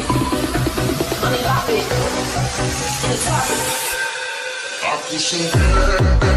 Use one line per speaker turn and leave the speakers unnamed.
Money pop it. Some